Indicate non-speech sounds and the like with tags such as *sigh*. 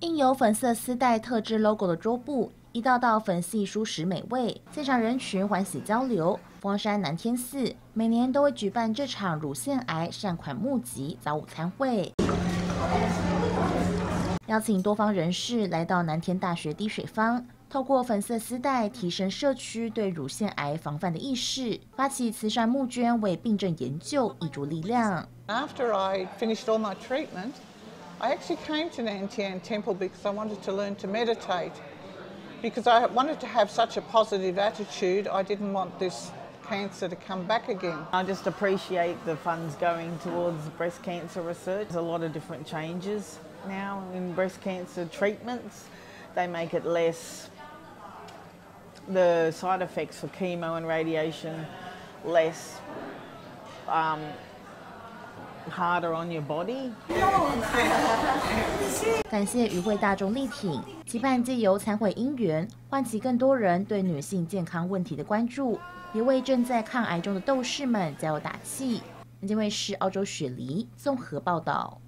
印有粉色丝带特制 logo 的桌布，一道道粉细舒适美味，现场人群欢喜交流。峰山南天寺每年都会举办这场乳腺癌善款募集早午餐会，邀请多方人士来到南天大学滴水坊，透过粉色丝带提升社区对乳腺癌防范的意识，发起慈善募捐，为病症研究挹注力量。After I finished all my treatment. I actually came to Nantian Temple because I wanted to learn to meditate. Because I wanted to have such a positive attitude, I didn't want this cancer to come back again. I just appreciate the funds going towards breast cancer research. There's a lot of different changes now in breast cancer treatments. They make it less, the side effects for chemo and radiation less um, harder on your body. *laughs* 感谢与会大众力挺，期盼借由参会姻缘，唤起更多人对女性健康问题的关注，也为正在抗癌中的斗士们加油打气。南京卫视澳洲雪梨综合报道。